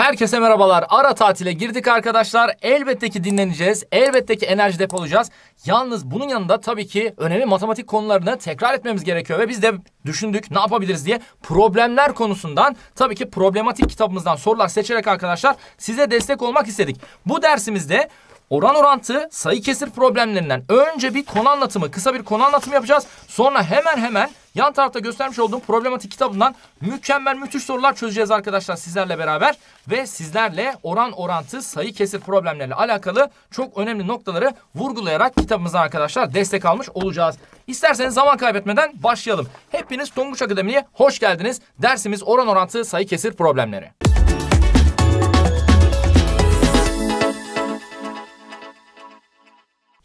Herkese merhabalar. Ara tatile girdik arkadaşlar. Elbette ki dinleneceğiz. Elbette ki enerji depolayacağız. Yalnız bunun yanında tabii ki önemli matematik konularını tekrar etmemiz gerekiyor. Ve biz de düşündük ne yapabiliriz diye problemler konusundan tabii ki problematik kitabımızdan sorular seçerek arkadaşlar size destek olmak istedik. Bu dersimizde oran orantı sayı kesir problemlerinden önce bir konu anlatımı, kısa bir konu anlatımı yapacağız. Sonra hemen hemen yan tarafta göstermiş olduğum problematik kitabından mükemmel müthiş sorular çözeceğiz arkadaşlar sizlerle beraber. Ve sizlerle oran orantı sayı kesir problemleriyle alakalı çok önemli noktaları vurgulayarak kitabımıza arkadaşlar destek almış olacağız. İsterseniz zaman kaybetmeden başlayalım. Hepiniz Tonguç Akademi'ye hoş geldiniz. Dersimiz oran orantı sayı kesir problemleri.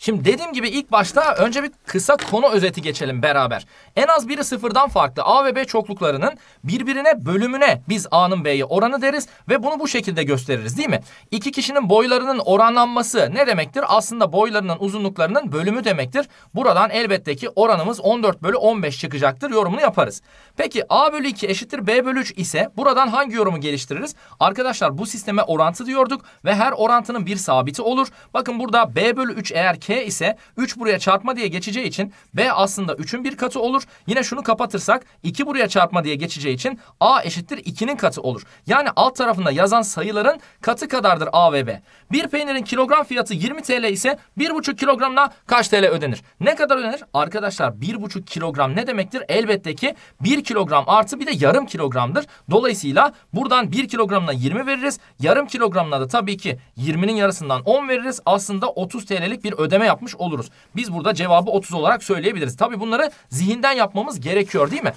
Şimdi dediğim gibi ilk başta önce bir kısa konu özeti geçelim beraber. En az biri sıfırdan farklı A ve B çokluklarının birbirine bölümüne biz A'nın B'ye oranı deriz ve bunu bu şekilde gösteririz değil mi? İki kişinin boylarının oranlanması ne demektir? Aslında boylarının uzunluklarının bölümü demektir. Buradan elbette ki oranımız 14 bölü 15 çıkacaktır yorumunu yaparız. Peki A bölü 2 eşittir B bölü 3 ise buradan hangi yorumu geliştiririz? Arkadaşlar bu sisteme orantı diyorduk ve her orantının bir sabiti olur. Bakın burada B bölü 3 eğer K ise 3 buraya çarpma diye geçeceği için B aslında 3'ün bir katı olur. Yine şunu kapatırsak 2 buraya çarpma diye geçeceği için A eşittir 2'nin katı olur. Yani alt tarafında yazan sayıların katı kadardır A ve B. Bir peynirin kilogram fiyatı 20 TL ise 1,5 kilogramla kaç TL ödenir? Ne kadar ödenir? Arkadaşlar 1,5 kilogram ne demektir? Elbette ki 1 kilogram artı bir de yarım kilogramdır. Dolayısıyla buradan 1 kilogramla 20 veririz. Yarım kilogramla da tabii ki 20'nin yarısından 10 veririz. Aslında 30 TL'lik bir ödeme yapmış oluruz. Biz burada cevabı 30 olarak söyleyebiliriz. Tabii bunları zihinden yapmamız gerekiyor değil mi?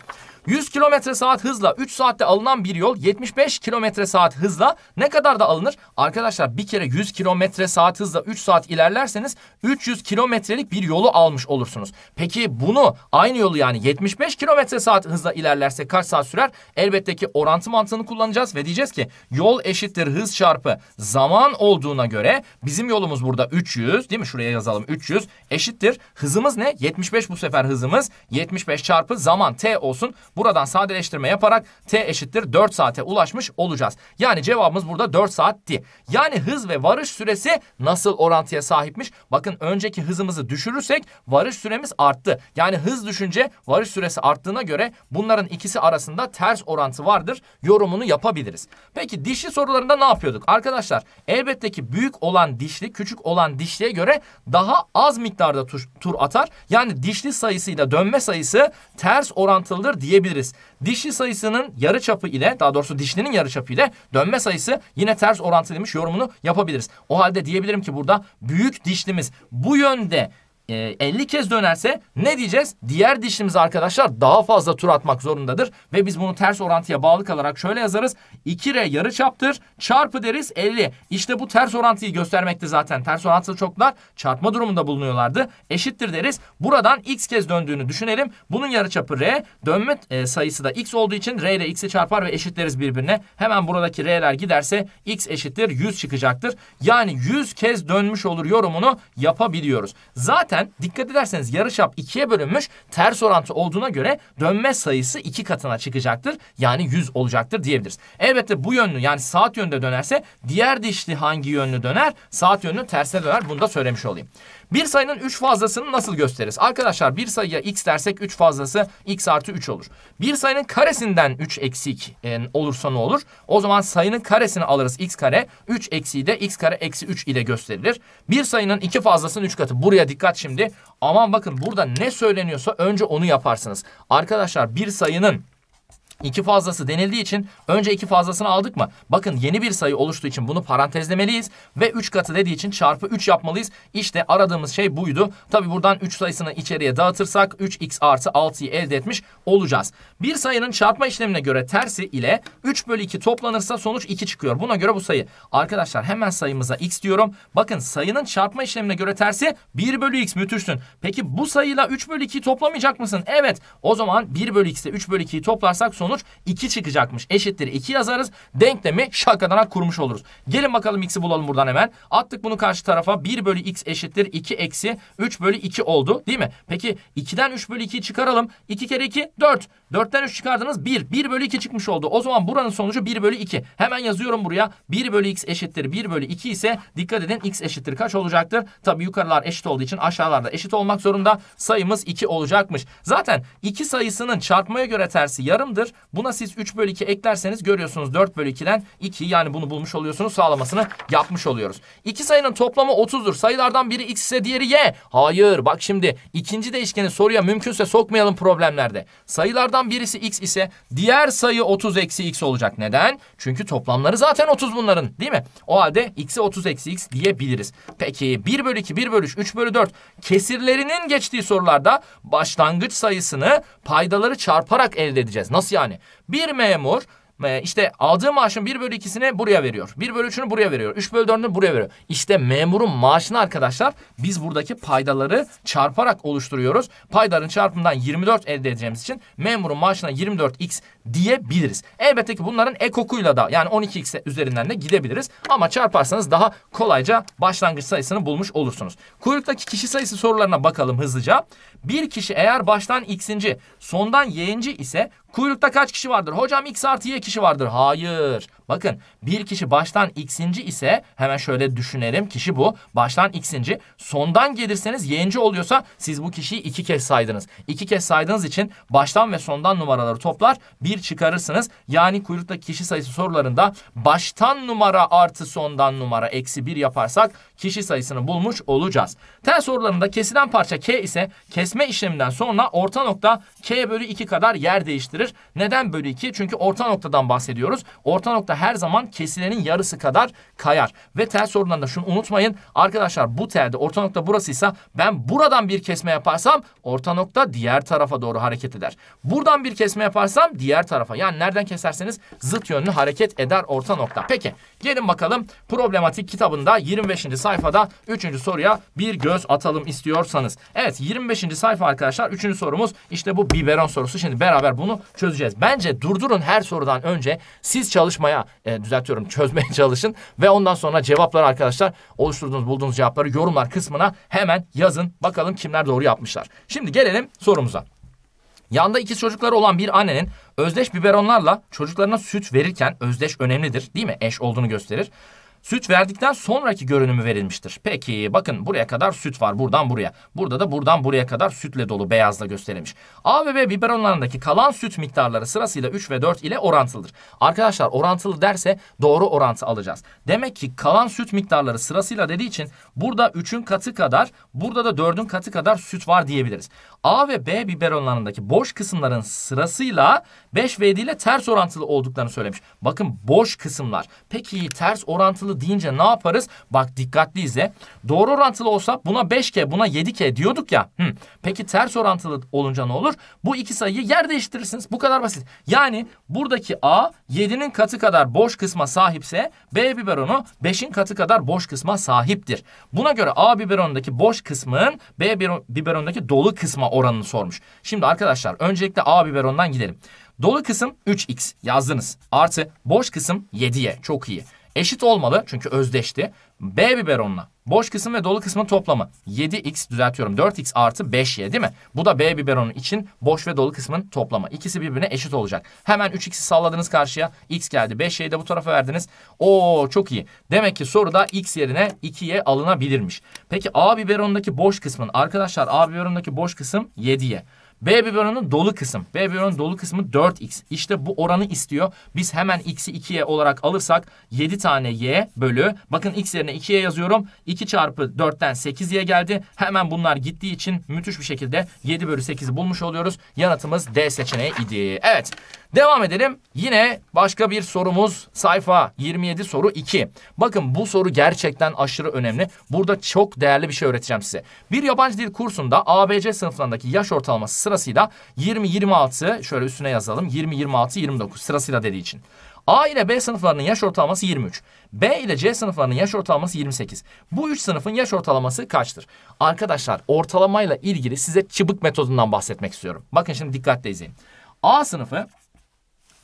100 kilometre saat hızla 3 saatte alınan bir yol 75 kilometre saat hızla ne kadar da alınır? Arkadaşlar bir kere 100 kilometre saat hızla 3 saat ilerlerseniz 300 kilometrelik bir yolu almış olursunuz. Peki bunu aynı yolu yani 75 kilometre saat hızla ilerlerse kaç saat sürer? Elbette ki orantı mantığını kullanacağız ve diyeceğiz ki yol eşittir hız çarpı zaman olduğuna göre bizim yolumuz burada 300 değil mi? Şuraya yazalım 300 eşittir. Hızımız ne? 75 bu sefer hızımız 75 çarpı zaman t olsun. Buradan sadeleştirme yaparak t eşittir 4 saate ulaşmış olacağız. Yani cevabımız burada 4 saatti. Yani hız ve varış süresi nasıl orantıya sahipmiş? Bakın önceki hızımızı düşürürsek varış süremiz arttı. Yani hız düşünce varış süresi arttığına göre bunların ikisi arasında ters orantı vardır. Yorumunu yapabiliriz. Peki dişli sorularında ne yapıyorduk? Arkadaşlar elbette ki büyük olan dişli küçük olan dişliye göre daha az miktarda tur, atar. Yani dişli sayısıyla dönme sayısı ters orantılıdır diyebiliriz. Dişli sayısının yarı çapı ile daha doğrusu dişlinin yarı çapı ile dönme sayısı yine ters orantılıymış yorumunu yapabiliriz. O halde diyebilirim ki burada büyük dişlimiz bu yönde 50 kez dönerse ne diyeceğiz? Diğer dişlimiz arkadaşlar daha fazla tur atmak zorundadır. Ve biz bunu ters orantıya bağlı kalarak şöyle yazarız. 2R yarı çaptır çarpı deriz 50. İşte bu ters orantıyı göstermekte zaten. Ters orantılı çoklar çarpma durumunda bulunuyorlardı. Eşittir deriz. Buradan x kez döndüğünü düşünelim. Bunun yarı çapı R. Dönme e, sayısı da x olduğu için R ile x'i çarpar ve eşitleriz birbirine. Hemen buradaki R'ler giderse x eşittir 100 çıkacaktır. Yani 100 kez dönmüş olur yorumunu yapabiliyoruz. Zaten zaten dikkat ederseniz yarıçap ikiye bölünmüş ters orantı olduğuna göre dönme sayısı iki katına çıkacaktır. Yani 100 olacaktır diyebiliriz. Elbette bu yönlü yani saat yönde dönerse diğer dişli hangi yönlü döner? Saat yönlü tersine döner. Bunu da söylemiş olayım. Bir sayının 3 fazlasını nasıl gösteririz? Arkadaşlar bir sayıya x dersek 3 fazlası x artı 3 olur. Bir sayının karesinden 3 eksik e, olursa ne olur? O zaman sayının karesini alırız x kare. 3 eksiği de x kare eksi 3 ile gösterilir. Bir sayının 2 fazlasının 3 katı. Buraya dikkat şimdi. Aman bakın burada ne söyleniyorsa önce onu yaparsınız. Arkadaşlar bir sayının İki fazlası denildiği için önce iki fazlasını aldık mı? Bakın yeni bir sayı oluştuğu için bunu parantezlemeliyiz ve 3 katı dediği için çarpı 3 yapmalıyız. İşte aradığımız şey buydu. Tabi buradan 3 sayısını içeriye dağıtırsak 3x artı 6'yı elde etmiş olacağız. Bir sayının çarpma işlemine göre tersi ile 3 bölü 2 toplanırsa sonuç 2 çıkıyor. Buna göre bu sayı. Arkadaşlar hemen sayımıza x diyorum. Bakın sayının çarpma işlemine göre tersi 1 bölü x müthişsin. Peki bu sayıyla 3 bölü 2'yi toplamayacak mısın? Evet. O zaman 1 bölü x ile 3 bölü 2'yi toplarsak sonuç sonuç 2 çıkacakmış. Eşittir 2 yazarız. Denklemi şakadan kurmuş oluruz. Gelin bakalım x'i bulalım buradan hemen. Attık bunu karşı tarafa. 1 bölü x eşittir 2 eksi 3 bölü 2 oldu değil mi? Peki 2'den 3 bölü 2'yi çıkaralım. 2 kere 2 4. 4'ten 3 çıkardınız 1. 1 bölü 2 çıkmış oldu. O zaman buranın sonucu 1 bölü 2. Hemen yazıyorum buraya. 1 bölü x eşittir 1 bölü 2 ise dikkat edin x eşittir kaç olacaktır? Tabii yukarılar eşit olduğu için aşağılarda eşit olmak zorunda. Sayımız 2 olacakmış. Zaten 2 sayısının çarpmaya göre tersi yarımdır. Buna siz 3 bölü 2 eklerseniz görüyorsunuz 4 bölü 2'den 2 yani bunu bulmuş oluyorsunuz. Sağlamasını yapmış oluyoruz. İki sayının toplamı 30'dur. Sayılardan biri x ise diğeri y. Hayır bak şimdi ikinci değişkeni soruya mümkünse sokmayalım problemlerde. Sayılardan birisi x ise diğer sayı 30 eksi x olacak. Neden? Çünkü toplamları zaten 30 bunların değil mi? O halde x'e 30 eksi x diyebiliriz. Peki 1 bölü 2, 1 bölü 3, 3 bölü 4 kesirlerinin geçtiği sorularda başlangıç sayısını paydaları çarparak elde edeceğiz. Nasıl yani? Bir memur e, işte aldığı maaşın 1 bölü 2'sini buraya veriyor. 1 bölü 3'ünü buraya veriyor. 3 bölü 4'ünü buraya veriyor. İşte memurun maaşını arkadaşlar biz buradaki paydaları çarparak oluşturuyoruz. Paydaların çarpımından 24 elde edeceğimiz için memurun maaşına 24x diyebiliriz. Elbette ki bunların ekokuyla da yani 12x üzerinden de gidebiliriz. Ama çarparsanız daha kolayca başlangıç sayısını bulmuş olursunuz. Kuyruktaki kişi sayısı sorularına bakalım hızlıca. Bir kişi eğer baştan x'inci sondan y'inci ise Kuyrukta kaç kişi vardır? Hocam x artı y kişi vardır. Hayır. Bakın bir kişi baştan x'inci ise hemen şöyle düşünelim. Kişi bu. Baştan x'inci. Sondan gelirseniz y'inci oluyorsa siz bu kişiyi iki kez saydınız. İki kez saydığınız için baştan ve sondan numaraları toplar. Bir çıkarırsınız. Yani kuyruktaki kişi sayısı sorularında baştan numara artı sondan numara eksi bir yaparsak kişi sayısını bulmuş olacağız. Tel sorularında kesilen parça k ise kesme işleminden sonra orta nokta k bölü 2 kadar yer değiştirir. Neden bölü 2? Çünkü orta noktadan bahsediyoruz. Orta nokta her zaman kesilenin yarısı kadar kayar. Ve tel sorunlarında şunu unutmayın. Arkadaşlar bu telde orta nokta burasıysa ben buradan bir kesme yaparsam orta nokta diğer tarafa doğru hareket eder. Buradan bir kesme yaparsam diğer tarafa. Yani nereden keserseniz zıt yönlü hareket eder orta nokta. Peki gelin bakalım problematik kitabında 25. sayfada 3. soruya bir göz atalım istiyorsanız. Evet 25. sayfa arkadaşlar 3. sorumuz işte bu biberon sorusu. Şimdi beraber bunu çözeceğiz. Bence durdurun her sorudan önce siz çalışmaya e, düzeltiyorum çözmeye çalışın ve ondan sonra cevapları arkadaşlar oluşturduğunuz bulduğunuz cevapları yorumlar kısmına hemen yazın. Bakalım kimler doğru yapmışlar. Şimdi gelelim sorumuza. Yanda ikiz çocukları olan bir annenin özdeş biberonlarla çocuklarına süt verirken özdeş önemlidir değil mi? Eş olduğunu gösterir. Süt verdikten sonraki görünümü verilmiştir. Peki bakın buraya kadar süt var buradan buraya. Burada da buradan buraya kadar sütle dolu beyazla gösterilmiş. A ve B biberonlarındaki kalan süt miktarları sırasıyla 3 ve 4 ile orantılıdır. Arkadaşlar orantılı derse doğru orantı alacağız. Demek ki kalan süt miktarları sırasıyla dediği için burada 3'ün katı kadar burada da 4'ün katı kadar süt var diyebiliriz. A ve B biberonlarındaki boş kısımların sırasıyla 5 ve 7 ile ters orantılı olduklarını söylemiş. Bakın boş kısımlar. Peki ters orantılı deyince ne yaparız? Bak dikkatli izle. Doğru orantılı olsa buna 5K buna 7K diyorduk ya. Hı. Peki ters orantılı olunca ne olur? Bu iki sayıyı yer değiştirirsiniz. Bu kadar basit. Yani buradaki A 7'nin katı kadar boş kısma sahipse B biberonu 5'in katı kadar boş kısma sahiptir. Buna göre A biberonundaki boş kısmın B biberonundaki dolu kısma oranını sormuş. Şimdi arkadaşlar öncelikle A biberondan gidelim. Dolu kısım 3x yazdınız. Artı boş kısım 7y. Çok iyi. Eşit olmalı çünkü özdeşti. B biberonla boş kısım ve dolu kısmın toplamı 7x düzeltiyorum 4x artı 5y değil mi? Bu da B biberonun için boş ve dolu kısmın toplamı. İkisi birbirine eşit olacak. Hemen 3x'i salladınız karşıya. x geldi. 5y'yi de bu tarafa verdiniz. Oo çok iyi. Demek ki soruda x yerine 2y alınabilirmiş. Peki A biberonundaki boş kısmın arkadaşlar A biberonundaki boş kısım 7y. B biberonun dolu kısım. B biberonun dolu kısmı 4x. İşte bu oranı istiyor. Biz hemen x'i 2y olarak alırsak 7 tane y bölü. Bakın x yerine 2y yazıyorum. 2 çarpı 4'ten 8y geldi. Hemen bunlar gittiği için müthiş bir şekilde 7 bölü 8'i bulmuş oluyoruz. Yanıtımız D seçeneği idi. Evet. Devam edelim. Yine başka bir sorumuz sayfa 27 soru 2. Bakın bu soru gerçekten aşırı önemli. Burada çok değerli bir şey öğreteceğim size. Bir yabancı dil kursunda ABC sınıflarındaki yaş ortalaması sırasıyla 20-26 şöyle üstüne yazalım. 20-26-29 sırasıyla dediği için. A ile B sınıflarının yaş ortalaması 23. B ile C sınıflarının yaş ortalaması 28. Bu üç sınıfın yaş ortalaması kaçtır? Arkadaşlar ortalamayla ilgili size çıbık metodundan bahsetmek istiyorum. Bakın şimdi dikkatle izleyin. A sınıfı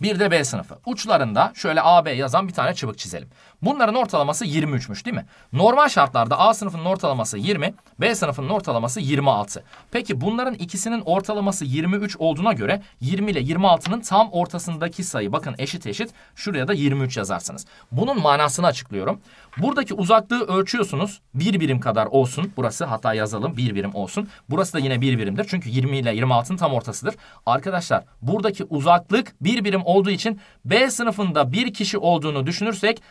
Bir de B sınıfı. Uçlarında şöyle A, B yazan bir tane çubuk çizelim. Bunların ortalaması 23'müş değil mi? Normal şartlarda A sınıfının ortalaması 20, B sınıfının ortalaması 26. Peki bunların ikisinin ortalaması 23 olduğuna göre 20 ile 26'nın tam ortasındaki sayı bakın eşit eşit şuraya da 23 yazarsınız. Bunun manasını açıklıyorum. Buradaki uzaklığı ölçüyorsunuz. Bir birim kadar olsun. Burası hatta yazalım bir birim olsun. Burası da yine bir birimdir. Çünkü 20 ile 26'nın tam ortasıdır. Arkadaşlar buradaki uzaklık bir birim olduğu için B sınıfında bir kişi olduğunu düşünürsek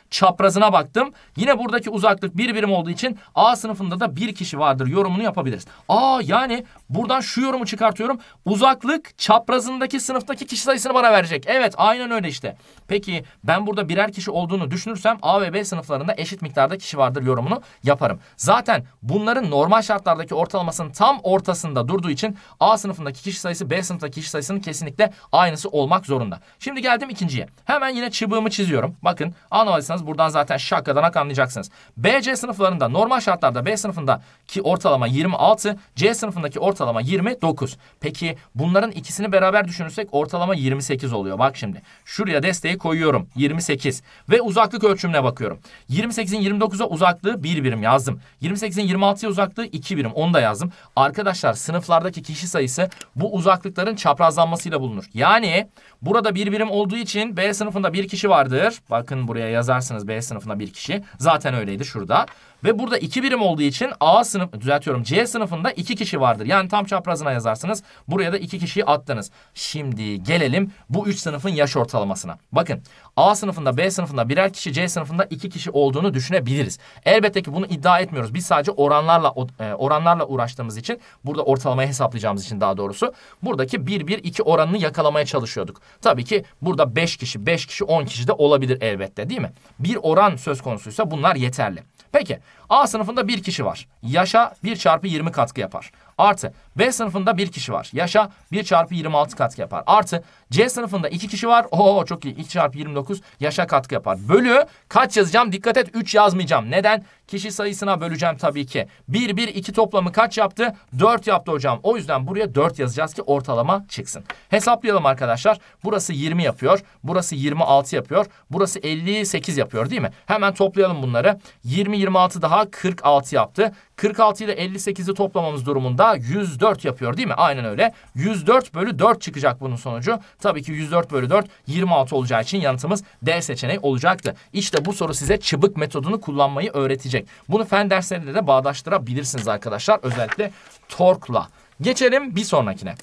çaprazına baktım. Yine buradaki uzaklık bir birim olduğu için A sınıfında da bir kişi vardır yorumunu yapabiliriz. Aa yani buradan şu yorumu çıkartıyorum. Uzaklık çaprazındaki sınıftaki kişi sayısını bana verecek. Evet aynen öyle işte. Peki ben burada birer kişi olduğunu düşünürsem A ve B sınıflarında eşit miktarda kişi vardır yorumunu yaparım. Zaten bunların normal şartlardaki ortalamasının tam ortasında durduğu için A sınıfındaki kişi sayısı B sınıftaki kişi sayısının kesinlikle aynısı olmak zorunda. Şimdi geldim ikinciye. Hemen yine çubuğumu çiziyorum. Bakın anlamadıysanız buradan zaten şakadanak anlayacaksınız. B, C sınıflarında normal şartlarda B sınıfındaki ortalama 26, C sınıfındaki ortalama 29. Peki bunların ikisini beraber düşünürsek ortalama 28 oluyor. Bak şimdi şuraya desteği koyuyorum 28 ve uzaklık ölçümüne bakıyorum. 28'in 29'a uzaklığı 1 birim yazdım. 28'in 26'ya uzaklığı 2 birim onu da yazdım. Arkadaşlar sınıflardaki kişi sayısı bu uzaklıkların çaprazlanmasıyla bulunur. Yani burada bir birim olduğu için B sınıfında bir kişi vardır. Bakın buraya yazarsınız B sınıfında bir kişi. Zaten öyleydi şurada. Ve burada iki birim olduğu için A sınıf, düzeltiyorum C sınıfında iki kişi vardır. Yani tam çaprazına yazarsınız. Buraya da iki kişiyi attınız. Şimdi gelelim bu üç sınıfın yaş ortalamasına. Bakın A sınıfında B sınıfında birer kişi C sınıfında iki kişi olduğunu düşünebiliriz. Elbette ki bunu iddia etmiyoruz. Biz sadece oranlarla e, oranlarla uğraştığımız için burada ortalamayı hesaplayacağımız için daha doğrusu buradaki 1-1-2 oranını yakalamaya çalışıyorduk. Tabii ki burada 5 kişi, 5 kişi, 10 kişi de olabilir elbette değil mi? Bir oran söz konusuysa bunlar yeterli. Peki A sınıfında bir kişi var. Yaşa 1 çarpı 20 katkı yapar. Artı B sınıfında bir kişi var. Yaşa 1 çarpı 26 katkı yapar. Artı C sınıfında iki kişi var. Oo çok iyi. 2 çarpı 29 yaşa katkı yapar. Bölü kaç yazacağım? Dikkat et 3 yazmayacağım. Neden? Kişi sayısına böleceğim tabii ki. 1, 1, 2 toplamı kaç yaptı? 4 yaptı hocam. O yüzden buraya 4 yazacağız ki ortalama çıksın. Hesaplayalım arkadaşlar. Burası 20 yapıyor. Burası 26 yapıyor. Burası 58 yapıyor değil mi? Hemen toplayalım bunları. 20, 26 daha 46 yaptı. 46 ile 58'i toplamamız durumunda 104 yapıyor değil mi? Aynen öyle. 104 bölü 4 çıkacak bunun sonucu. Tabii ki 104 bölü 4 26 olacağı için yanıtımız D seçeneği olacaktı. İşte bu soru size çıbık metodunu kullanmayı öğretecek. Bunu fen derslerinde de bağdaştırabilirsiniz arkadaşlar. Özellikle torkla. Geçelim bir sonrakine.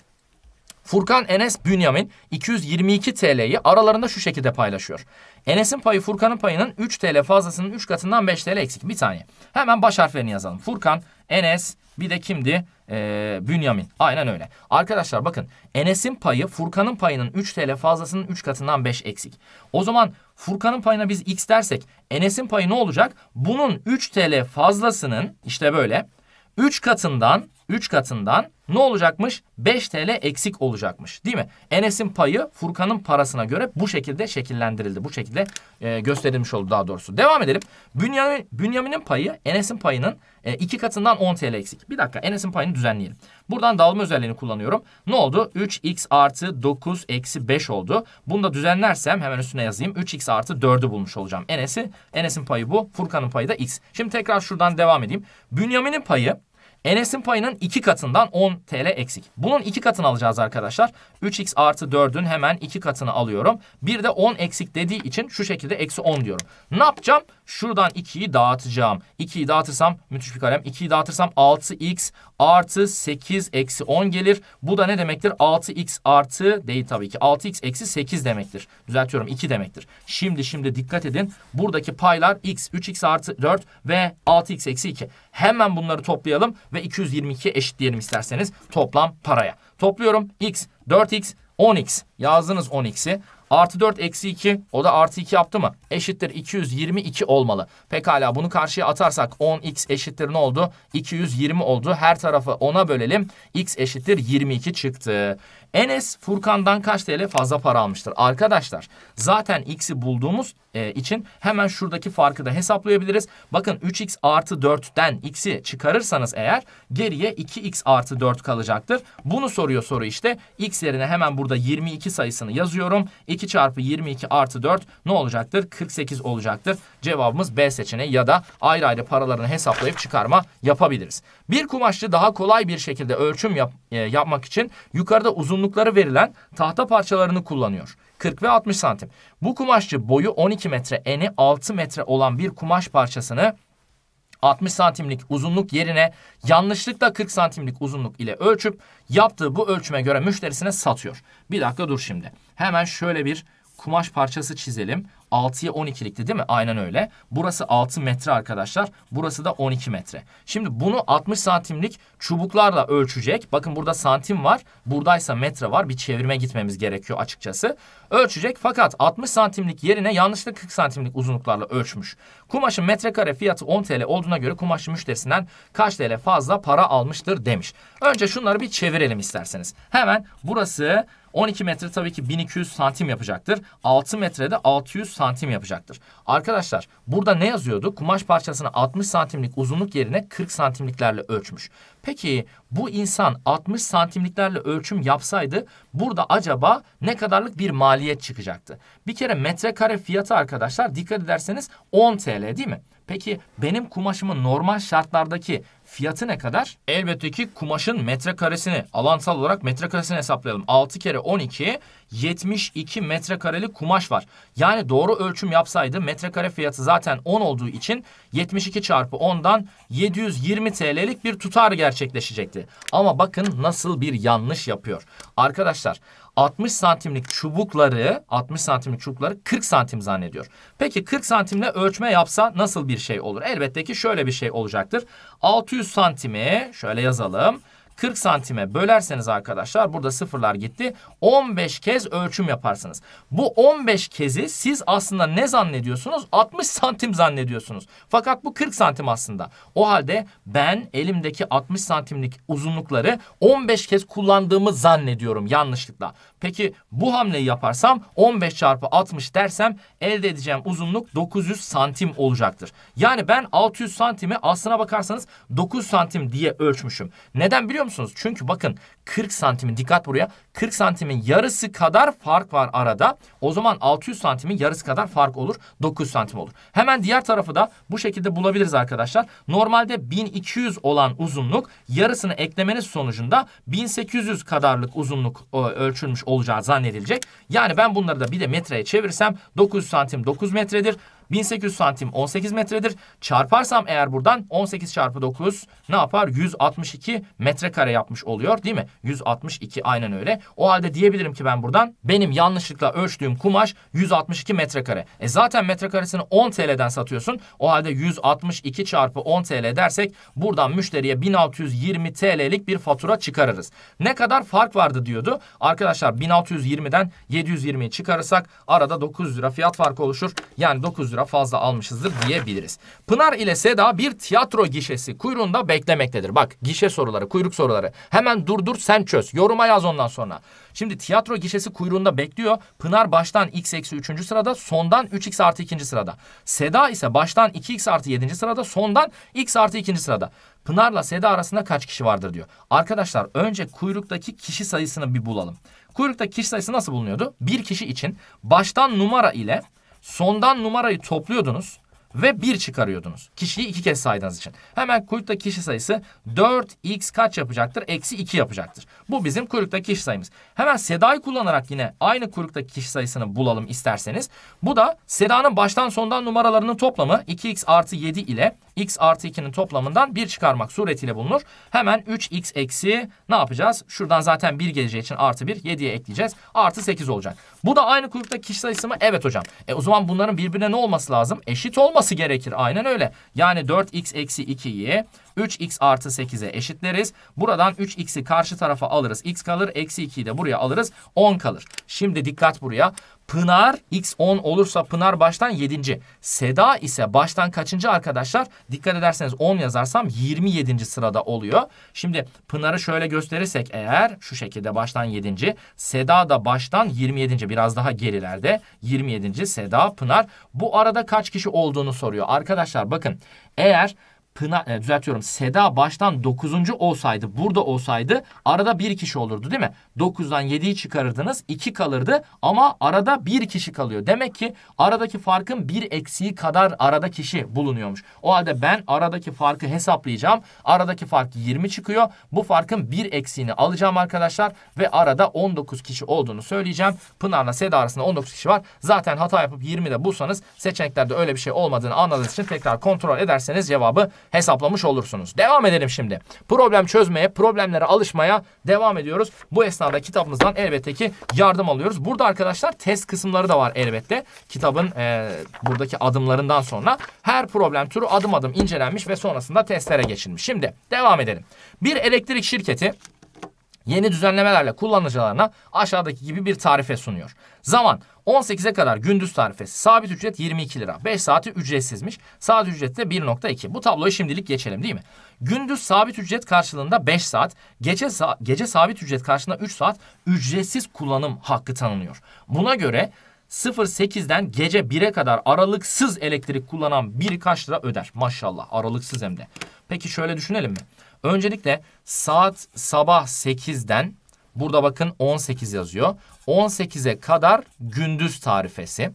Furkan Enes Bünyamin 222 TL'yi aralarında şu şekilde paylaşıyor. Enes'in payı Furkan'ın payının 3 TL fazlasının 3 katından 5 TL eksik. Bir saniye. Hemen baş harflerini yazalım. Furkan, Enes, bir de kimdi? Ee, Bünyamin. Aynen öyle. Arkadaşlar bakın Enes'in payı Furkan'ın payının 3 TL fazlasının 3 katından 5 eksik. O zaman Furkan'ın payına biz x dersek Enes'in payı ne olacak? Bunun 3 TL fazlasının işte böyle 3 katından 3 katından ne olacakmış? 5 TL eksik olacakmış değil mi? Enes'in payı Furkan'ın parasına göre bu şekilde şekillendirildi. Bu şekilde e, gösterilmiş oldu daha doğrusu. Devam edelim. Bünyamin, Bünyamin'in payı Enes'in payının e, iki katından 10 TL eksik. Bir dakika Enes'in payını düzenleyelim. Buradan dağılma özelliğini kullanıyorum. Ne oldu? 3x artı 9 eksi 5 oldu. Bunu da düzenlersem hemen üstüne yazayım. 3x artı 4'ü bulmuş olacağım. Enes'i, Enes'in payı bu. Furkan'ın payı da x. Şimdi tekrar şuradan devam edeyim. Bünyamin'in payı Enes'in payının iki katından 10 TL eksik. Bunun iki katını alacağız arkadaşlar. 3x artı 4'ün hemen iki katını alıyorum. Bir de 10 eksik dediği için şu şekilde eksi 10 diyorum. Ne yapacağım? Şuradan 2'yi dağıtacağım. 2'yi dağıtırsam müthiş bir kalem. 2'yi dağıtırsam 6x artı 8 eksi 10 gelir. Bu da ne demektir? 6x artı değil tabii ki. 6x eksi 8 demektir. Düzeltiyorum 2 demektir. Şimdi şimdi dikkat edin. Buradaki paylar x, 3x artı 4 ve 6x eksi 2. Hemen bunları toplayalım ve 222 eşitleyelim isterseniz toplam paraya. Topluyorum x, 4x, 10x. Yazdınız 10x'i. Artı 4 eksi 2 o da artı 2 yaptı mı? Eşittir 222 olmalı. Pekala bunu karşıya atarsak 10x eşittir ne oldu? 220 oldu. Her tarafı 10'a bölelim. x eşittir 22 çıktı. Enes Furkan'dan kaç TL fazla para almıştır? Arkadaşlar zaten x'i bulduğumuz e, için hemen şuradaki farkı da hesaplayabiliriz. Bakın 3x artı 4'ten x'i çıkarırsanız eğer geriye 2x artı 4 kalacaktır. Bunu soruyor soru işte. x yerine hemen burada 22 sayısını yazıyorum. 2 çarpı 22 artı 4 ne olacaktır? 48 olacaktır. Cevabımız B seçeneği ya da ayrı ayrı paralarını hesaplayıp çıkarma yapabiliriz. Bir kumaşçı daha kolay bir şekilde ölçüm yap, e, yapmak için yukarıda uzunlukları verilen tahta parçalarını kullanıyor. 40 ve 60 santim. Bu kumaşçı boyu 12 metre, eni 6 metre olan bir kumaş parçasını 60 santimlik uzunluk yerine yanlışlıkla 40 santimlik uzunluk ile ölçüp yaptığı bu ölçüme göre müşterisine satıyor. Bir dakika dur şimdi. Hemen şöyle bir kumaş parçası çizelim. 6'ya 12'likti değil mi? Aynen öyle. Burası 6 metre arkadaşlar. Burası da 12 metre. Şimdi bunu 60 santimlik çubuklarla ölçecek. Bakın burada santim var. Buradaysa metre var. Bir çevirme gitmemiz gerekiyor açıkçası. Ölçecek fakat 60 santimlik yerine yanlışlıkla 40 santimlik uzunluklarla ölçmüş. Kumaşın metrekare fiyatı 10 TL olduğuna göre kumaşçı müşterisinden kaç TL fazla para almıştır demiş. Önce şunları bir çevirelim isterseniz. Hemen burası 12 metre tabii ki 1200 santim yapacaktır. 6 metrede 600 santim yapacaktır. Arkadaşlar burada ne yazıyordu? Kumaş parçasını 60 santimlik uzunluk yerine 40 santimliklerle ölçmüş. Peki bu insan 60 santimliklerle ölçüm yapsaydı burada acaba ne kadarlık bir maliyet çıkacaktı? Bir kere metrekare fiyatı arkadaşlar dikkat ederseniz 10 TL değil mi? Peki benim kumaşımın normal şartlardaki fiyatı ne kadar? Elbette ki kumaşın metrekaresini alansal olarak metrekaresini hesaplayalım. 6 kere 12 72 metrekareli kumaş var. Yani doğru ölçüm yapsaydı metrekare fiyatı zaten 10 olduğu için 72 çarpı 10'dan 720 TL'lik bir tutar gerçekleşecekti. Ama bakın nasıl bir yanlış yapıyor. Arkadaşlar 60 santimlik çubukları 60 santimlik çubukları 40 santim zannediyor. Peki 40 santimle ölçme yapsa nasıl bir şey olur? Elbette ki şöyle bir şey olacaktır. 600 santimi şöyle yazalım. 40 santime bölerseniz arkadaşlar burada sıfırlar gitti. 15 kez ölçüm yaparsınız. Bu 15 kezi siz aslında ne zannediyorsunuz? 60 santim zannediyorsunuz. Fakat bu 40 santim aslında. O halde ben elimdeki 60 santimlik uzunlukları 15 kez kullandığımı zannediyorum yanlışlıkla. Peki bu hamleyi yaparsam 15 çarpı 60 dersem elde edeceğim uzunluk 900 santim olacaktır. Yani ben 600 santimi aslına bakarsanız 9 santim diye ölçmüşüm. Neden biliyor musunuz? Çünkü bakın 40 santimin dikkat buraya 40 santimin yarısı kadar fark var arada. O zaman 600 santimin yarısı kadar fark olur. 900 santim olur. Hemen diğer tarafı da bu şekilde bulabiliriz arkadaşlar. Normalde 1200 olan uzunluk yarısını eklemeniz sonucunda 1800 kadarlık uzunluk ölçülmüş olacağı zannedilecek. Yani ben bunları da bir de metreye çevirirsem 900 santim 9 metredir. 1800 santim 18 metredir. Çarparsam eğer buradan 18 çarpı 9 ne yapar? 162 metrekare yapmış oluyor değil mi? 162 aynen öyle. O halde diyebilirim ki ben buradan benim yanlışlıkla ölçtüğüm kumaş 162 metrekare. E zaten metrekaresini 10 TL'den satıyorsun. O halde 162 çarpı 10 TL dersek buradan müşteriye 1620 TL'lik bir fatura çıkarırız. Ne kadar fark vardı diyordu. Arkadaşlar 1620'den 720'yi çıkarırsak arada 900 lira fiyat farkı oluşur. Yani 900 lira lira fazla almışızdır diyebiliriz. Pınar ile Seda bir tiyatro gişesi kuyruğunda beklemektedir. Bak gişe soruları, kuyruk soruları. Hemen durdur sen çöz. Yoruma yaz ondan sonra. Şimdi tiyatro gişesi kuyruğunda bekliyor. Pınar baştan x eksi 3. sırada, sondan 3x artı 2. sırada. Seda ise baştan 2x artı 7. sırada, sondan x artı 2. sırada. Pınar'la Seda arasında kaç kişi vardır diyor. Arkadaşlar önce kuyruktaki kişi sayısını bir bulalım. Kuyruktaki kişi sayısı nasıl bulunuyordu? Bir kişi için baştan numara ile sondan numarayı topluyordunuz ve 1 çıkarıyordunuz. Kişiyi iki kez saydığınız için. Hemen kuyrukta kişi sayısı 4x kaç yapacaktır? Eksi 2 yapacaktır. Bu bizim kuyrukta kişi sayımız. Hemen Seda'yı kullanarak yine aynı kuyrukta kişi sayısını bulalım isterseniz. Bu da Seda'nın baştan sondan numaralarının toplamı 2x artı 7 ile x artı 2'nin toplamından 1 çıkarmak suretiyle bulunur. Hemen 3x eksi ne yapacağız? Şuradan zaten 1 geleceği için artı 1 7'ye ekleyeceğiz. Artı 8 olacak. Bu da aynı kuyrukta kişi sayısı mı? Evet hocam. E o zaman bunların birbirine ne olması lazım? Eşit olması gerekir. Aynen öyle. Yani 4x eksi 2'yi 3x artı 8'e eşitleriz. Buradan 3x'i karşı tarafa alırız. x kalır. Eksi 2'yi de buraya alırız. 10 kalır. Şimdi dikkat buraya. Pınar x 10 olursa Pınar baştan 7. Seda ise baştan kaçıncı arkadaşlar? Dikkat ederseniz 10 yazarsam 27. sırada oluyor. Şimdi Pınar'ı şöyle gösterirsek eğer şu şekilde baştan 7. Seda da baştan 27. biraz daha gerilerde 27. Seda Pınar. Bu arada kaç kişi olduğunu soruyor. Arkadaşlar bakın eğer Pınar, e, düzeltiyorum Seda baştan 9. olsaydı burada olsaydı arada bir kişi olurdu değil mi? 9'dan 7'yi çıkarırdınız 2 kalırdı ama arada bir kişi kalıyor. Demek ki aradaki farkın bir eksiği kadar arada kişi bulunuyormuş. O halde ben aradaki farkı hesaplayacağım. Aradaki fark 20 çıkıyor. Bu farkın bir eksiğini alacağım arkadaşlar ve arada 19 kişi olduğunu söyleyeceğim. Pınar'la Seda arasında 19 kişi var. Zaten hata yapıp 20'de bulsanız seçeneklerde öyle bir şey olmadığını anladığınız için tekrar kontrol ederseniz cevabı hesaplamış olursunuz. Devam edelim şimdi. Problem çözmeye, problemlere alışmaya devam ediyoruz. Bu esnada kitabımızdan elbette ki yardım alıyoruz. Burada arkadaşlar test kısımları da var elbette. Kitabın e, buradaki adımlarından sonra her problem türü adım adım incelenmiş ve sonrasında testlere geçilmiş. Şimdi devam edelim. Bir elektrik şirketi yeni düzenlemelerle kullanıcılarına aşağıdaki gibi bir tarife sunuyor. Zaman 18'e kadar gündüz tarifesi. Sabit ücret 22 lira. 5 saati ücretsizmiş. Saat ücreti de 1.2. Bu tabloyu şimdilik geçelim değil mi? Gündüz sabit ücret karşılığında 5 saat, gece sa- gece sabit ücret karşılığında 3 saat ücretsiz kullanım hakkı tanınıyor. Buna göre 08'den gece 1'e kadar aralıksız elektrik kullanan biri kaç lira öder? Maşallah aralıksız hem de. Peki şöyle düşünelim mi? Öncelikle saat sabah 8'den burada bakın 18 yazıyor. 18'e kadar gündüz tarifesi.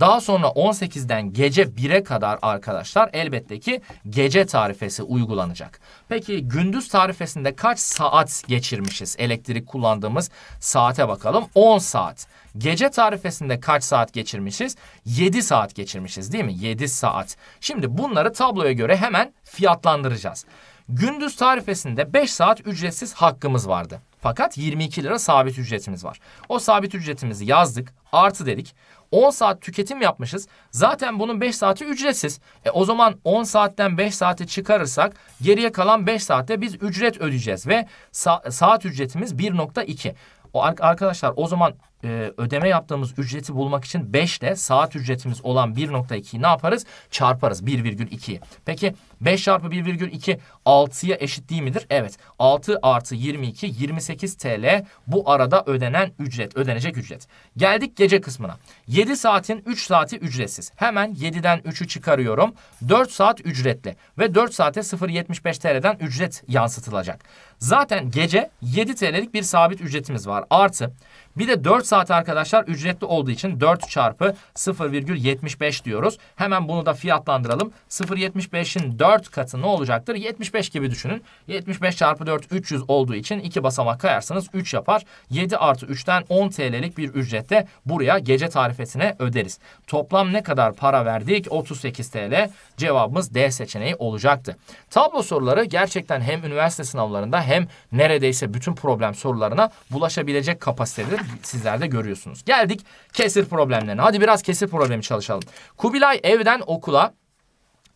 Daha sonra 18'den gece 1'e kadar arkadaşlar elbette ki gece tarifesi uygulanacak. Peki gündüz tarifesinde kaç saat geçirmişiz? Elektrik kullandığımız saate bakalım. 10 saat. Gece tarifesinde kaç saat geçirmişiz? 7 saat geçirmişiz değil mi? 7 saat. Şimdi bunları tabloya göre hemen fiyatlandıracağız. Gündüz tarifesinde 5 saat ücretsiz hakkımız vardı. Fakat 22 lira sabit ücretimiz var. O sabit ücretimizi yazdık, artı dedik. 10 saat tüketim yapmışız. Zaten bunun 5 saati ücretsiz. E o zaman 10 saatten 5 saati çıkarırsak geriye kalan 5 saatte biz ücret ödeyeceğiz ve sa- saat ücretimiz 1.2. O arkadaşlar o zaman e, ödeme yaptığımız ücreti bulmak için 5 ile saat ücretimiz olan 1.2'yi ne yaparız? Çarparız 1,2'yi. Peki 5 çarpı 1,2 6'ya eşit değil midir? Evet. 6 artı 22 28 TL bu arada ödenen ücret, ödenecek ücret. Geldik gece kısmına. 7 saatin 3 saati ücretsiz. Hemen 7'den 3'ü çıkarıyorum. 4 saat ücretli ve 4 saate 0.75 TL'den ücret yansıtılacak. Zaten gece 7 TL'lik bir sabit ücretimiz var. Artı bir de 4 saat arkadaşlar ücretli olduğu için 4 çarpı 0,75 diyoruz. Hemen bunu da fiyatlandıralım. 0,75'in 4 katı ne olacaktır? 75 gibi düşünün. 75 çarpı 4 300 olduğu için 2 basamak kayarsanız 3 yapar. 7 artı 3'ten 10 TL'lik bir ücrette buraya gece tarifesine öderiz. Toplam ne kadar para verdik? 38 TL. Cevabımız D seçeneği olacaktı. Tablo soruları gerçekten hem üniversite sınavlarında hem neredeyse bütün problem sorularına bulaşabilecek kapasitedir. Sizler de görüyorsunuz. Geldik kesir problemlerine. Hadi biraz kesir problemi çalışalım. Kubilay evden okula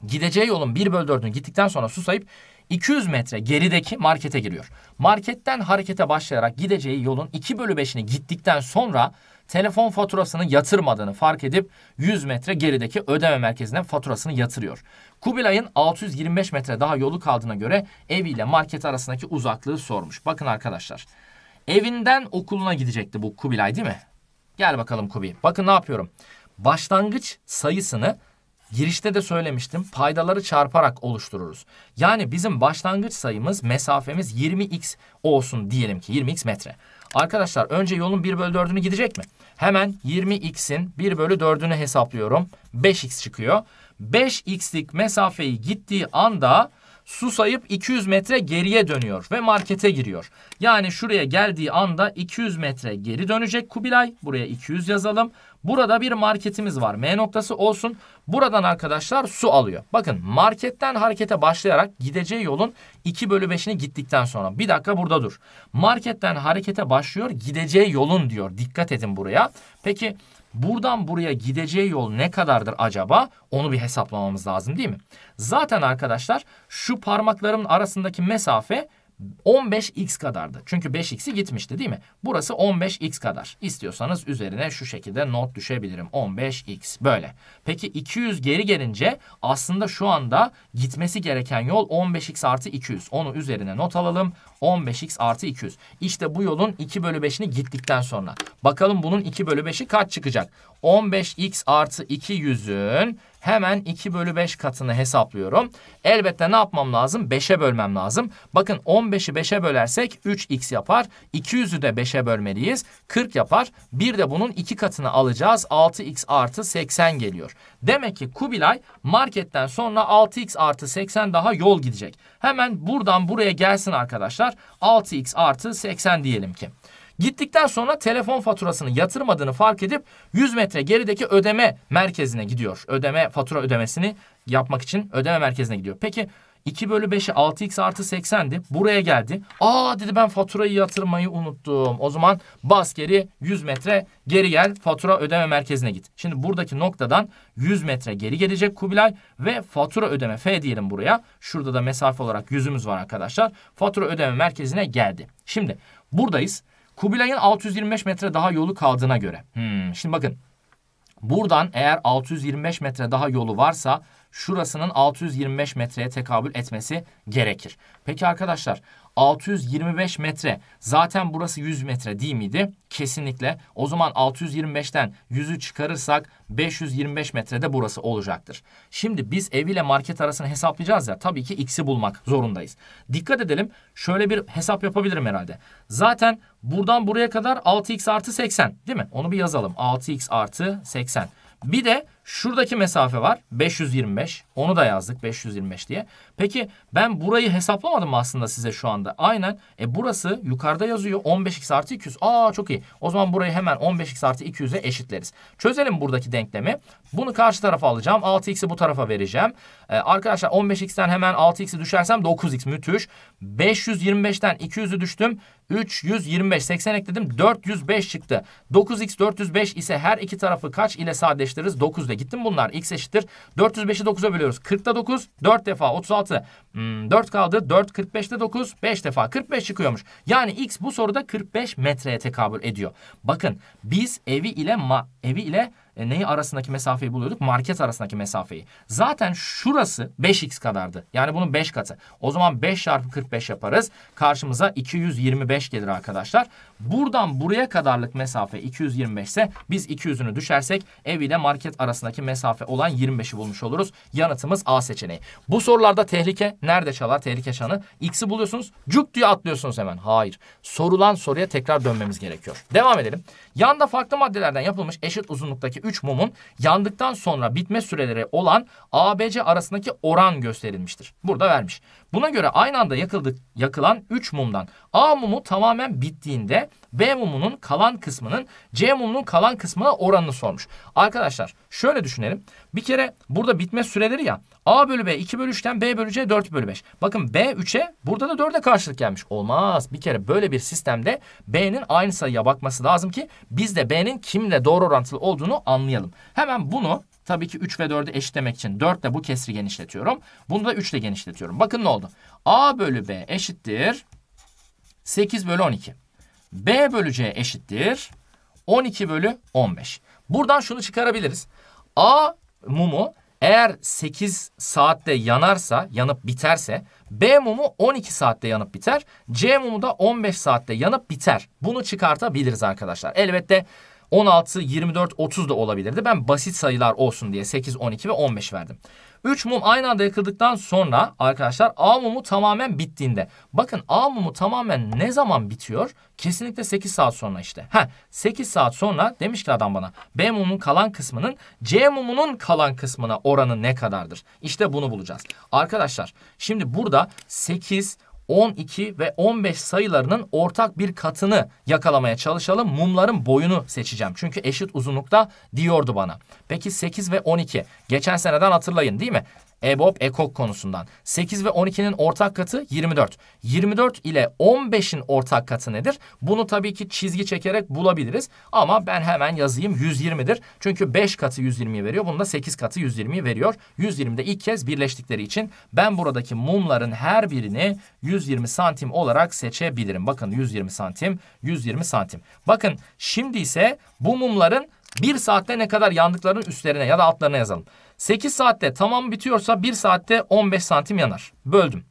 gideceği yolun 1 bölü 4'ünü gittikten sonra susayıp 200 metre gerideki markete giriyor. Marketten harekete başlayarak gideceği yolun 2 bölü 5'ini gittikten sonra telefon faturasını yatırmadığını fark edip 100 metre gerideki ödeme merkezine faturasını yatırıyor. Kubilay'ın 625 metre daha yolu kaldığına göre eviyle market arasındaki uzaklığı sormuş. Bakın arkadaşlar. Evinden okuluna gidecekti bu Kubilay değil mi? Gel bakalım Kubi. Bakın ne yapıyorum. Başlangıç sayısını girişte de söylemiştim. Paydaları çarparak oluştururuz. Yani bizim başlangıç sayımız, mesafemiz 20x olsun diyelim ki 20x metre. Arkadaşlar önce yolun 1 bölü 4'ünü gidecek mi? Hemen 20x'in 1 bölü 4'ünü hesaplıyorum. 5x çıkıyor. 5x'lik mesafeyi gittiği anda susayıp 200 metre geriye dönüyor ve markete giriyor. Yani şuraya geldiği anda 200 metre geri dönecek Kubilay. Buraya 200 yazalım. Burada bir marketimiz var. M noktası olsun. Buradan arkadaşlar su alıyor. Bakın marketten harekete başlayarak gideceği yolun 2 bölü 5'ini gittikten sonra. Bir dakika burada dur. Marketten harekete başlıyor gideceği yolun diyor. Dikkat edin buraya. Peki buradan buraya gideceği yol ne kadardır acaba? Onu bir hesaplamamız lazım değil mi? Zaten arkadaşlar şu parmaklarımın arasındaki mesafe 15x kadardı. Çünkü 5x'i gitmişti değil mi? Burası 15x kadar. İstiyorsanız üzerine şu şekilde not düşebilirim. 15x böyle. Peki 200 geri gelince aslında şu anda gitmesi gereken yol 15x artı 200. Onu üzerine not alalım. 15x artı 200. İşte bu yolun 2 bölü 5'ini gittikten sonra. Bakalım bunun 2 bölü 5'i kaç çıkacak? 15x artı 200'ün hemen 2 bölü 5 katını hesaplıyorum. Elbette ne yapmam lazım? 5'e bölmem lazım. Bakın 15'i 5'e bölersek 3x yapar. 200'ü de 5'e bölmeliyiz. 40 yapar. Bir de bunun 2 katını alacağız. 6x artı 80 geliyor. Demek ki Kubilay marketten sonra 6x artı 80 daha yol gidecek. Hemen buradan buraya gelsin arkadaşlar. 6x artı 80 diyelim ki. Gittikten sonra telefon faturasını yatırmadığını fark edip 100 metre gerideki ödeme merkezine gidiyor. Ödeme fatura ödemesini yapmak için ödeme merkezine gidiyor. Peki 2 bölü 5'i 6x artı 80'di. Buraya geldi. Aa dedi ben faturayı yatırmayı unuttum. O zaman bas geri 100 metre geri gel fatura ödeme merkezine git. Şimdi buradaki noktadan 100 metre geri gelecek Kubilay ve fatura ödeme F diyelim buraya. Şurada da mesafe olarak yüzümüz var arkadaşlar. Fatura ödeme merkezine geldi. Şimdi buradayız. Kubilay'ın 625 metre daha yolu kaldığına göre. Hmm, şimdi bakın. Buradan eğer 625 metre daha yolu varsa şurasının 625 metreye tekabül etmesi gerekir. Peki arkadaşlar 625 metre zaten burası 100 metre değil miydi? Kesinlikle. O zaman 625'ten 100'ü çıkarırsak 525 metrede burası olacaktır. Şimdi biz ev ile market arasını hesaplayacağız ya tabii ki x'i bulmak zorundayız. Dikkat edelim şöyle bir hesap yapabilirim herhalde. Zaten buradan buraya kadar 6x artı 80 değil mi? Onu bir yazalım. 6x artı 80. Bir de şuradaki mesafe var 525. Onu da yazdık 525 diye. Peki ben burayı hesaplamadım mı aslında size şu anda? Aynen. E burası yukarıda yazıyor 15x artı 200. Aa çok iyi. O zaman burayı hemen 15x artı 200'e eşitleriz. Çözelim buradaki denklemi. Bunu karşı tarafa alacağım. 6x'i bu tarafa vereceğim. Ee, arkadaşlar 15x'ten hemen 6x'i düşersem 9x müthiş. 525'ten 200'ü düştüm. 325 80 ekledim 405 çıktı. 9x 405 ise her iki tarafı kaç ile sadeleştiririz? 9 ile gittim bunlar. x eşittir. 405'i 9'a bölüyoruz. 40'ta 9 4 defa 36. Hmm, 4 kaldı. 4 45'te 9 5 defa 45 çıkıyormuş. Yani x bu soruda 45 metreye tekabül ediyor. Bakın biz evi ile ma evi ile e, neyi arasındaki mesafeyi buluyorduk? Market arasındaki mesafeyi. Zaten şurası 5x kadardı. Yani bunun 5 katı. O zaman 5 çarpı 45 yaparız. Karşımıza 225 gelir arkadaşlar. Buradan buraya kadarlık mesafe 225 ise biz 200'ünü düşersek ev ile market arasındaki mesafe olan 25'i bulmuş oluruz. Yanıtımız A seçeneği. Bu sorularda tehlike nerede çalar? Tehlike çanı. X'i buluyorsunuz. Cuk diye atlıyorsunuz hemen. Hayır. Sorulan soruya tekrar dönmemiz gerekiyor. Devam edelim. Yanda farklı maddelerden yapılmış eşit uzunluktaki 3 mumun yandıktan sonra bitme süreleri olan ABC arasındaki oran gösterilmiştir. Burada vermiş. Buna göre aynı anda yakıldık, yakılan 3 mumdan A mumu tamamen bittiğinde B mumunun kalan kısmının C mumunun kalan kısmına oranını sormuş. Arkadaşlar şöyle düşünelim. Bir kere burada bitme süreleri ya A bölü B 2 bölü 3'ten B bölü C 4 bölü 5. Bakın B 3'e burada da 4'e karşılık gelmiş. Olmaz. Bir kere böyle bir sistemde B'nin aynı sayıya bakması lazım ki biz de B'nin kimle doğru orantılı olduğunu anlayalım. Hemen bunu Tabii ki 3 ve 4'ü eşitlemek için 4 ile bu kesri genişletiyorum. Bunu da 3 ile genişletiyorum. Bakın ne oldu? A bölü B eşittir 8 bölü 12. B bölü C eşittir 12 bölü 15. Buradan şunu çıkarabiliriz. A mumu eğer 8 saatte yanarsa, yanıp biterse B mumu 12 saatte yanıp biter. C mumu da 15 saatte yanıp biter. Bunu çıkartabiliriz arkadaşlar. Elbette 16, 24, 30 da olabilirdi. Ben basit sayılar olsun diye 8, 12 ve 15 verdim. 3 mum aynı anda yakıldıktan sonra arkadaşlar A mumu tamamen bittiğinde. Bakın A mumu tamamen ne zaman bitiyor? Kesinlikle 8 saat sonra işte. Ha 8 saat sonra demiş ki adam bana B mumunun kalan kısmının C mumunun kalan kısmına oranı ne kadardır? İşte bunu bulacağız. Arkadaşlar şimdi burada 8, 12 ve 15 sayılarının ortak bir katını yakalamaya çalışalım. Mumların boyunu seçeceğim. Çünkü eşit uzunlukta diyordu bana. Peki 8 ve 12. Geçen seneden hatırlayın değil mi? EBOB EKOK konusundan. 8 ve 12'nin ortak katı 24. 24 ile 15'in ortak katı nedir? Bunu tabii ki çizgi çekerek bulabiliriz. Ama ben hemen yazayım 120'dir. Çünkü 5 katı 120'yi veriyor. Bunda 8 katı 120'yi veriyor. 120'de ilk kez birleştikleri için ben buradaki mumların her birini 120 santim olarak seçebilirim. Bakın 120 santim, 120 santim. Bakın şimdi ise bu mumların bir saatte ne kadar yandıklarının üstlerine ya da altlarına yazalım. 8 saatte tamam bitiyorsa 1 saatte 15 santim yanar. Böldüm.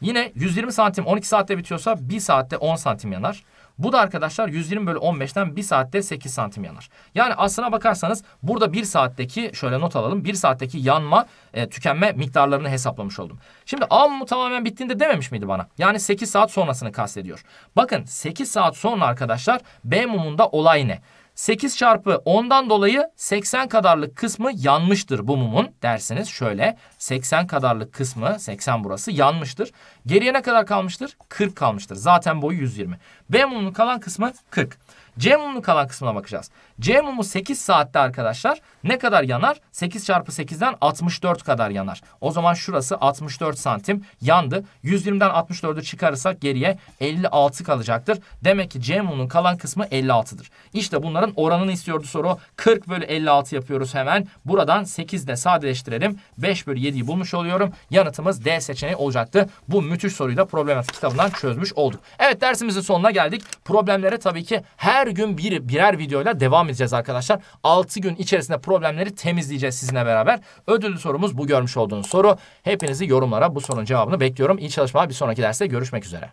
Yine 120 santim 12 saatte bitiyorsa 1 saatte 10 santim yanar. Bu da arkadaşlar 120 bölü 15'ten 1 saatte 8 santim yanar. Yani aslına bakarsanız burada 1 saatteki şöyle not alalım. 1 saatteki yanma e, tükenme miktarlarını hesaplamış oldum. Şimdi A mumu tamamen bittiğinde dememiş miydi bana? Yani 8 saat sonrasını kastediyor. Bakın 8 saat sonra arkadaşlar B mumunda olay ne? 8 çarpı 10'dan dolayı 80 kadarlık kısmı yanmıştır bu mumun dersiniz. Şöyle 80 kadarlık kısmı 80 burası yanmıştır. Geriye ne kadar kalmıştır? 40 kalmıştır. Zaten boyu 120. B mumunun kalan kısmı 40. C mumunun kalan kısmına bakacağız. C mumu 8 saatte arkadaşlar ne kadar yanar? 8 çarpı 8'den 64 kadar yanar. O zaman şurası 64 santim yandı. 120'den 64'ü çıkarırsak geriye 56 kalacaktır. Demek ki C mumunun kalan kısmı 56'dır. İşte bunların oranını istiyordu soru. 40 bölü 56 yapıyoruz hemen. Buradan 8 de sadeleştirelim. 5 bölü 7'yi bulmuş oluyorum. Yanıtımız D seçeneği olacaktı. Bu müthiş soruyu da problematik kitabından çözmüş olduk. Evet dersimizin sonuna geldik. Problemlere tabii ki her gün bir birer videoyla devam edeceğiz arkadaşlar. 6 gün içerisinde problemleri temizleyeceğiz sizinle beraber. Ödüllü sorumuz bu görmüş olduğunuz soru. Hepinizi yorumlara bu sorunun cevabını bekliyorum. İyi çalışmalar. Bir sonraki derste görüşmek üzere.